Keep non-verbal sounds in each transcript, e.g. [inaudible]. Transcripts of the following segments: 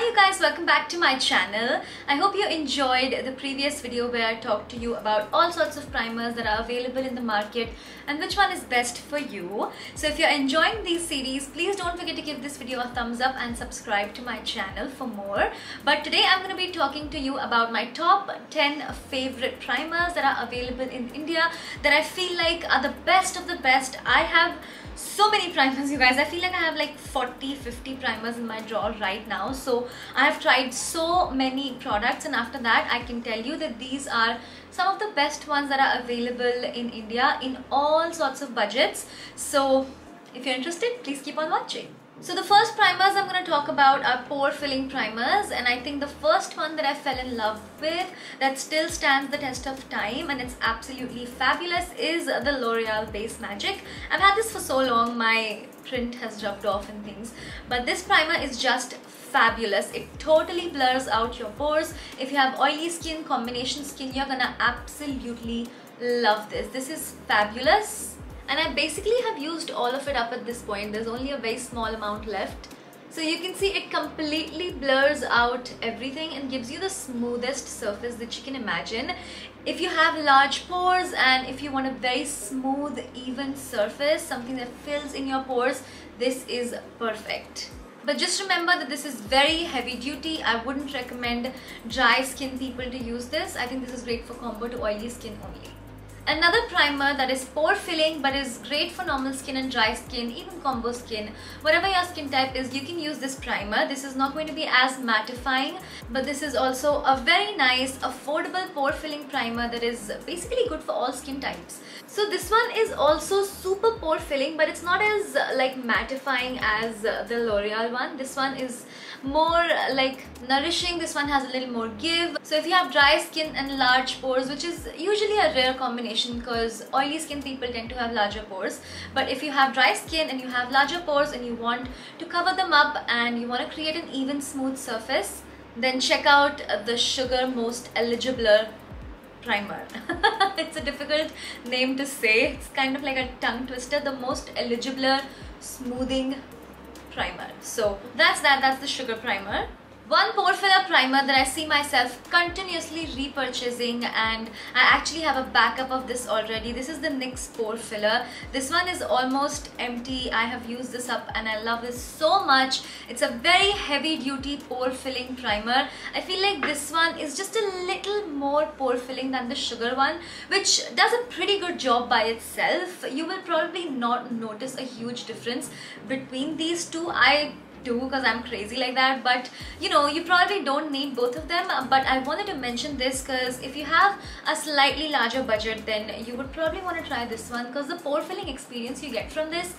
Hi you guys, welcome back to my channel. I hope you enjoyed the previous video where I talked to you about all sorts of primers that are available in the market and which one is best for you. So if you're enjoying these series, please don't forget to give this video a thumbs up and subscribe to my channel for more. But today I'm going to be talking to you about my top 10 favorite primers that are available in India that I feel like are the best of the best. I have so many primers you guys. I feel like i have like 40 50 primers in my drawer right now. So i have tried so many products and after that i can tell you that these are some of the best ones that are available in india in all sorts of budgets. So if you're interested please keep on watching so the first primers I'm going to talk about are pore filling primers and I think the first one that I fell in love with that still stands the test of time and it's absolutely fabulous is the L'Oreal Base Magic. I've had this for so long my print has rubbed off and things but this primer is just fabulous. It totally blurs out your pores. If you have oily skin combination skin you're gonna absolutely love this. This is fabulous and I basically have used all of it up at this point. There's only a very small amount left. So you can see it completely blurs out everything and gives you the smoothest surface that you can imagine. If you have large pores and if you want a very smooth even surface something that fills in your pores this is perfect. But just remember that this is very heavy duty. I wouldn't recommend dry skin people to use this. I think this is great for combo to oily skin only Another primer that is pore filling but is great for normal skin and dry skin, even combo skin. Whatever your skin type is, you can use this primer. This is not going to be as mattifying, but this is also a very nice, affordable pore filling primer that is basically good for all skin types. So this one is also super pore filling, but it's not as like mattifying as the L'Oreal one. This one is more like nourishing. This one has a little more give. So if you have dry skin and large pores, which is usually a rare combination, because oily skin people tend to have larger pores but if you have dry skin and you have larger pores and you want to cover them up and you want to create an even smooth surface then check out the Sugar Most Eligiblur primer [laughs] it's a difficult name to say it's kind of like a tongue twister the most Eligiblur smoothing primer. So that's that that's the sugar primer one pore filler primer that I see myself continuously repurchasing and I actually have a backup of this already. This is the NYX pore filler. This one is almost empty. I have used this up and I love this so much. It's a very heavy duty pore filling primer. I feel like this one is just a little more pore filling than the sugar one which does a pretty good job by itself. You will probably not notice a huge difference between these two. I do because I'm crazy like that but you know you probably don't need both of them but I wanted to mention this because if you have a slightly larger budget then you would probably want to try this one because the pore filling experience you get from this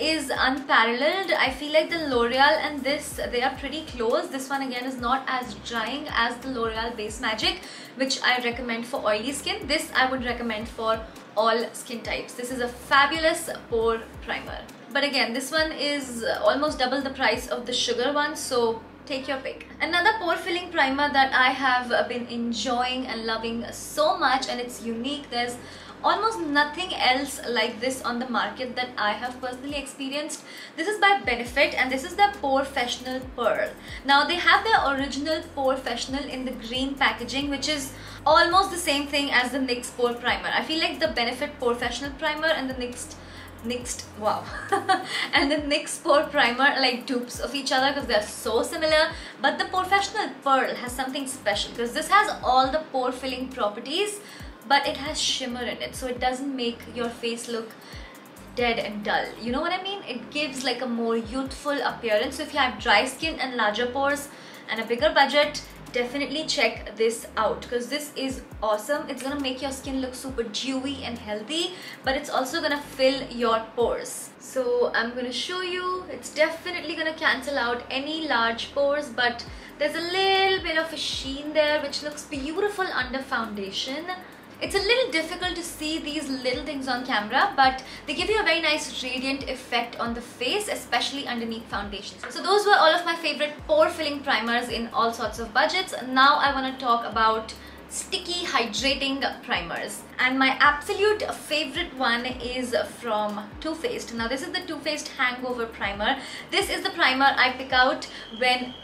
is unparalleled. I feel like the L'Oreal and this, they are pretty close. This one again is not as drying as the L'Oreal Base Magic, which I recommend for oily skin. This I would recommend for all skin types. This is a fabulous pore primer. But again, this one is almost double the price of the sugar one. So take your pick. Another pore filling primer that I have uh, been enjoying and loving so much and it's unique. There's almost nothing else like this on the market that I have personally experienced. This is by Benefit and this is the POREfessional Pearl. Now they have their original POREfessional in the green packaging which is almost the same thing as the NYX Pore Primer. I feel like the Benefit POREfessional Primer and the NYX NYX wow. [laughs] And the NYX pore primer like dupes of each other because they're so similar. But the POREfessional Pearl has something special because this has all the pore filling properties but it has shimmer in it. So it doesn't make your face look dead and dull. You know what I mean? It gives like a more youthful appearance. So if you have dry skin and larger pores and a bigger budget definitely check this out because this is awesome. It's gonna make your skin look super dewy and healthy but it's also gonna fill your pores. So I'm gonna show you. It's definitely gonna cancel out any large pores but there's a little bit of a sheen there which looks beautiful under foundation it's a little difficult to see these little things on camera, but they give you a very nice radiant effect on the face, especially underneath foundations. So those were all of my favorite pore filling primers in all sorts of budgets. Now I want to talk about sticky hydrating primers and my absolute favorite one is from Too Faced. Now this is the Too Faced Hangover Primer. This is the primer I pick out when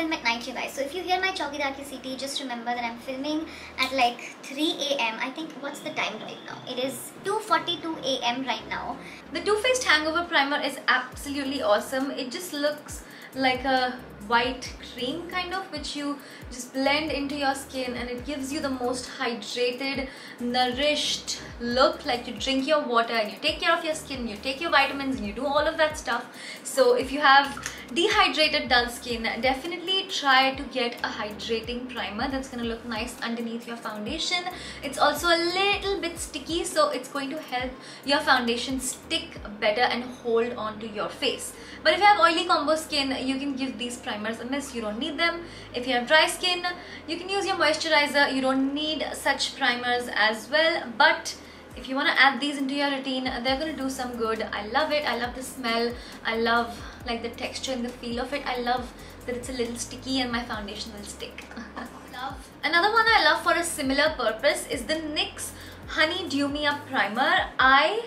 film at night, you guys. So if you hear my Chowkidar ki City, just remember that I'm filming at like 3 a.m. I think, what's the time right now? It is 2.42 a.m. right now. The Too Faced Hangover Primer is absolutely awesome. It just looks like a white cream kind of which you just blend into your skin and it gives you the most hydrated nourished look. Like you drink your water and you take care of your skin you take your vitamins and you do all of that stuff. So if you have dehydrated dull skin definitely try to get a hydrating primer that's going to look nice underneath your foundation. It's also a little bit sticky so it's going to help your foundation stick better and hold on to your face. But if you have oily combo skin you can give these primers a miss you don't need them. If you have dry skin you can use your moisturizer you don't need such primers as well. But if you want to add these into your routine they're going to do some good. I love it i love the smell i love like the texture and the feel of it. I love that it's a little sticky and my foundation will stick. [laughs] Love. Another one i love for a similar purpose is the nyx honey dew me up primer. I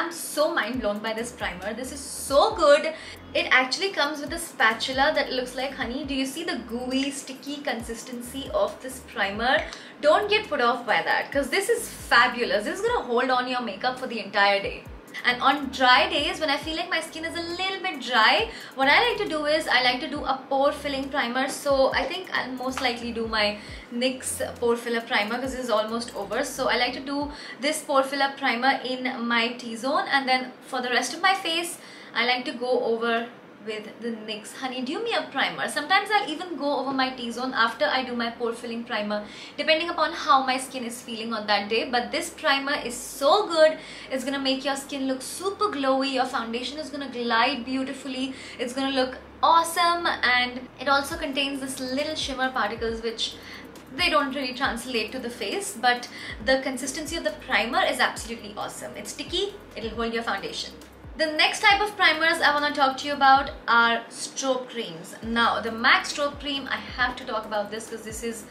am so mind blown by this primer this is so good it actually comes with a spatula that looks like honey. Do you see the gooey, sticky consistency of this primer? Don't get put off by that because this is fabulous. This is going to hold on your makeup for the entire day. And on dry days, when I feel like my skin is a little bit dry, what I like to do is I like to do a pore filling primer. So I think I'll most likely do my NYX pore filler primer because this is almost over. So I like to do this pore filler primer in my T-zone and then for the rest of my face, I like to go over with the NYX Honey Dew Me Up Primer. Sometimes I'll even go over my T-zone after I do my pore filling primer depending upon how my skin is feeling on that day. But this primer is so good. It's to make your skin look super glowy. Your foundation is to glide beautifully. It's to look awesome and it also contains this little shimmer particles which they don't really translate to the face but the consistency of the primer is absolutely awesome. It's sticky, it'll hold your foundation. The next type of primers I want to talk to you about are strobe creams. Now, the MAC strobe cream, I have to talk about this because this is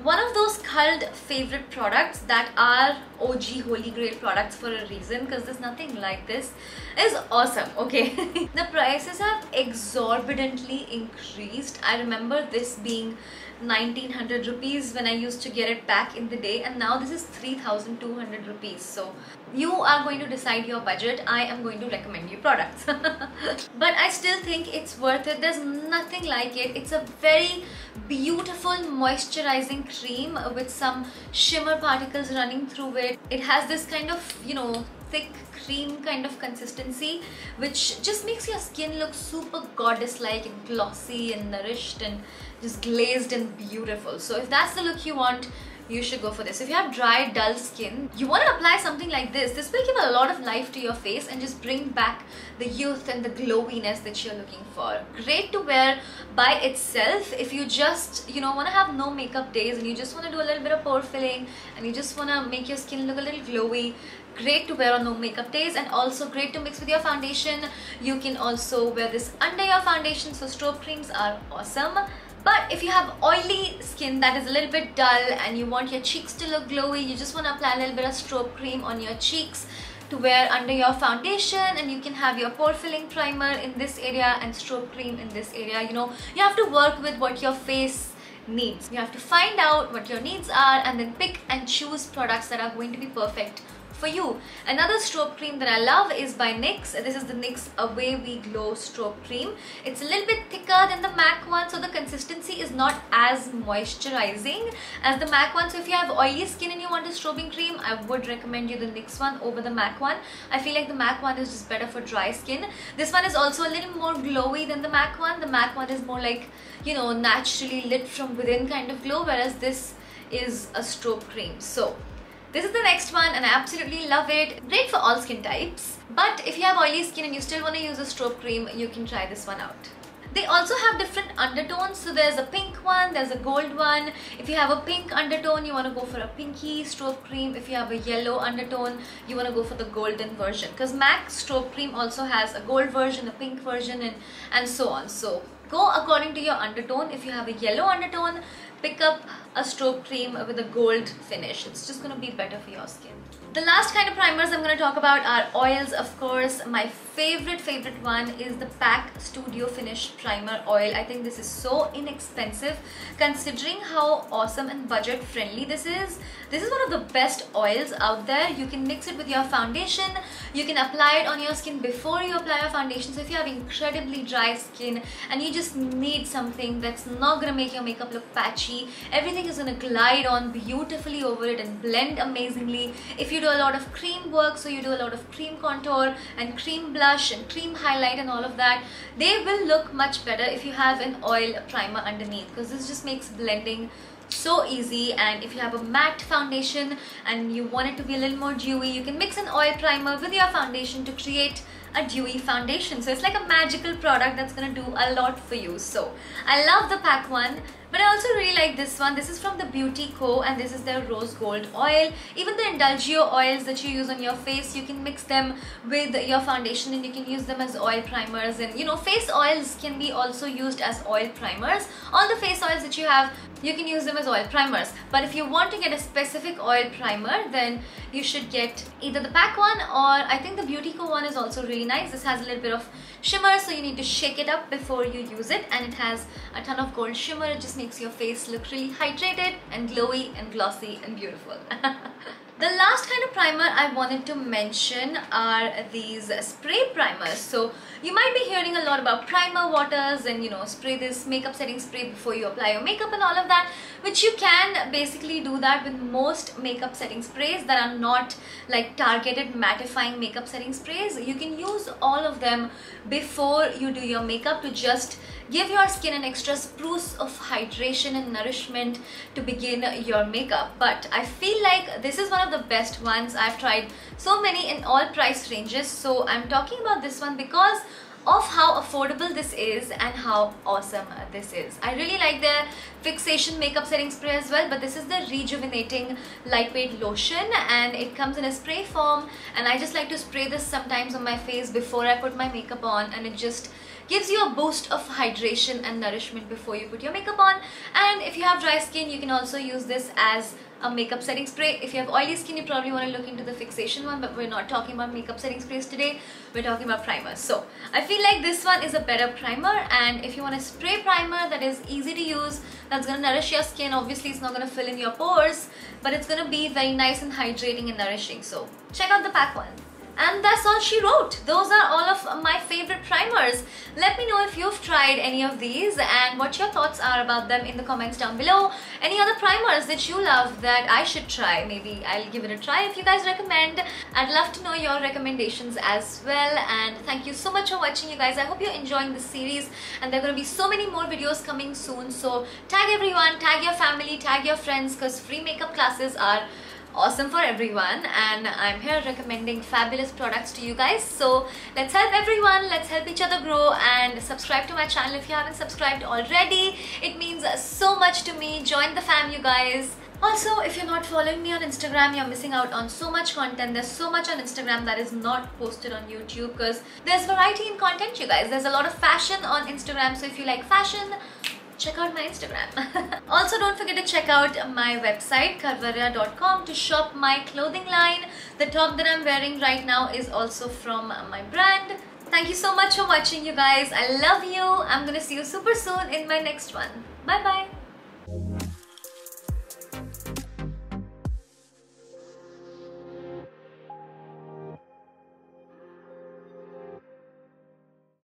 one of those cult favorite products that are OG holy grail products for a reason because there's nothing like this. Is awesome okay? [laughs] The prices have exorbitantly increased. I remember this being 1900 rupees when I used to get it back in the day and now this is 3200 rupees. So you are going to decide your budget. I am going to recommend you products. [laughs] But I still think it's worth it. There's nothing like it. It's a very beautiful moisturizing cream with some shimmer particles running through it. It has this kind of you know thick cream kind of consistency which just makes your skin look super goddess like and glossy and nourished and just glazed and beautiful so if that's the look you want you should go for this. If you have dry, dull skin, you want to apply something like this. This will give a lot of life to your face and just bring back the youth and the glowiness that you're looking for. Great to wear by itself if you just, you know, want to have no makeup days and you just want to do a little bit of pore filling and you just want to make your skin look a little glowy great to wear on no makeup days and also great to mix with your foundation you can also wear this under your foundation so strobe creams are awesome but if you have oily skin that is a little bit dull and you want your cheeks to look glowy, you just want to apply a little bit of strobe cream on your cheeks to wear under your foundation and you can have your pore filling primer in this area and strobe cream in this area. You know, you have to work with what your face needs. You have to find out what your needs are and then pick and choose products that are going to be perfect for you. Another strobe cream that I love is by NYX. This is the NYX Away We Glow strobe cream. It's a little bit thicker than the MAC one so the consistency is not as moisturizing as the MAC one. So if you have oily skin and you want a strobing cream, I would recommend you the NYX one over the MAC one. I feel like the MAC one is just better for dry skin. This one is also a little more glowy than the MAC one. The MAC one is more like, you know, naturally lit from within kind of glow whereas this is a strobe cream. So this is the next one and I absolutely love it. Great for all skin types. But if you have oily skin and you still want to use a strobe cream, you can try this one out. They also have different undertones. So there's a pink one, there's a gold one. If you have a pink undertone, you want to go for a pinky strobe cream. If you have a yellow undertone, you want to go for the golden version. Because MAC strobe cream also has a gold version, a pink version and, and so on. So go according to your undertone. If you have a yellow undertone, pick up a strobe cream with a gold finish. It's just gonna be better for your skin. The last kind of primers I'm going to talk about are oils of course. My favorite favorite one is the PAC Studio Finish Primer Oil. I think this is so inexpensive considering how awesome and budget friendly this is. This is one of the best oils out there. You can mix it with your foundation. You can apply it on your skin before you apply your foundation. So if you have incredibly dry skin and you just need something that's not going to make your makeup look patchy, everything is going to glide on beautifully over it and blend amazingly. If you do a lot of cream work so you do a lot of cream contour and cream blush and cream highlight and all of that. They will look much better if you have an oil primer underneath because this just makes blending so easy. And if you have a matte foundation and you want it to be a little more dewy you can mix an oil primer with your foundation to create a dewy foundation. So it's like a magical product that's gonna do a lot for you. So I love the PAC one but I also really like this one. This is from the Beauty Co and this is their rose gold oil. Even the Indulgeo oils that you use on your face, you can mix them with your foundation and you can use them as oil primers. And you know, face oils can be also used as oil primers. All the face oils that you have, you can use them as oil primers. But if you want to get a specific oil primer, then you should get either the PAC one or I think the Beauty Co one is also really nice. This has a little bit of shimmer so you need to shake it up before you use it and it has a ton of gold shimmer. It just makes your face look really hydrated and glowy and glossy and beautiful. [laughs] The last kind of primer I wanted to mention are these spray primers. So you might be hearing a lot about primer waters and you know spray this makeup setting spray before you apply your makeup and all of that which you can basically do that with most makeup setting sprays that are not like targeted mattifying makeup setting sprays. You can use all of them before you do your makeup to just give your skin an extra spruce of hydration and nourishment to begin your makeup but I feel like this is one of the best ones I've tried so many in all price ranges so I'm talking about this one because of how affordable this is and how awesome uh, this is. I really like their fixation makeup setting spray as well but this is the rejuvenating lightweight lotion and it comes in a spray form and I just like to spray this sometimes on my face before I put my makeup on and it just gives you a boost of hydration and nourishment before you put your makeup on and if you have dry skin you can also use this as a makeup setting spray. If you have oily skin, you probably want to look into the fixation one, but we're not talking about makeup setting sprays today. We're talking about primers. So I feel like this one is a better primer and if you want a spray primer that is easy to use, that's going to nourish your skin, obviously it's not going to fill in your pores, but it's going to be very nice and hydrating and nourishing. So check out the PAC one. And that's all she wrote. Those are all of my favorite primers. Let me know if you've tried any of these and what your thoughts are about them in the comments down below. Any other primers that you love that I should try? Maybe I'll give it a try if you guys recommend. I'd love to know your recommendations as well. And thank you so much for watching you guys. I hope you're enjoying this series and there are going to be so many more videos coming soon. So tag everyone, tag your family, tag your friends because free makeup classes are awesome for everyone and I'm here recommending fabulous products to you guys so let's help everyone let's help each other grow and subscribe to my channel if you haven't subscribed already it means so much to me join the fam you guys also, if you're not following me on Instagram, you're missing out on so much content. There's so much on Instagram that is not posted on YouTube because there's variety in content, you guys. There's a lot of fashion on Instagram. So if you like fashion, check out my Instagram. [laughs] also don't forget to check out my website karwarya.com to shop my clothing line. The top that I'm wearing right now is also from my brand. Thank you so much for watching you guys. I love you. I'm gonna see you super soon in my next one. Bye bye.